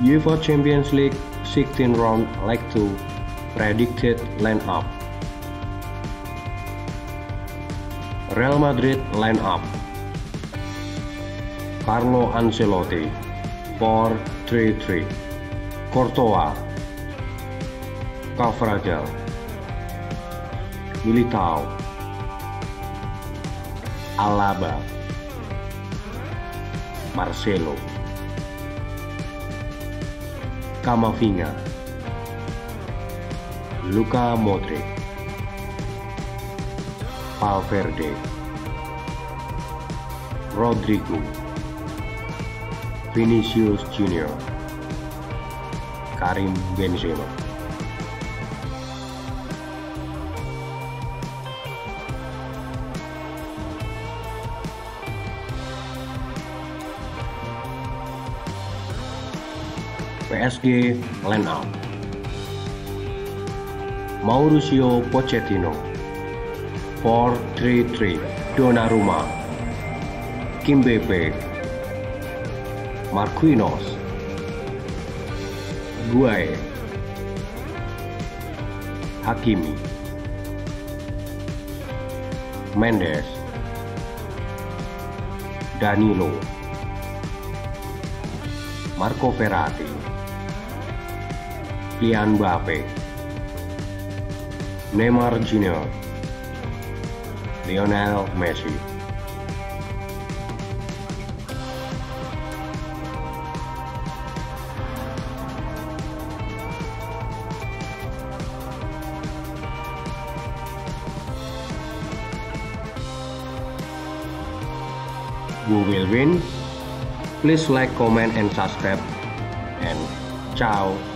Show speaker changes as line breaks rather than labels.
UEFA Champions League 16 round leg 2 predicted lineup. Real Madrid lineup. Carlo Ancelotti 4-3-3. Courtois. Carvajal. Militao. Alaba. Marcelo. Camavinga, Luka Modric, Valverde, Rodrigo, Vinicius Junior, Karim Benzema. PSG up. Mauricio Pochettino. 4-3-3 Donnarumma. Kimpembe Marquinhos. Guaye. Hakimi. Mendes. Danilo. Marco Verratti Kylian Mbappe, Neymar Jr., Lionel Messi. Who will win? Please like, comment, and subscribe. And ciao.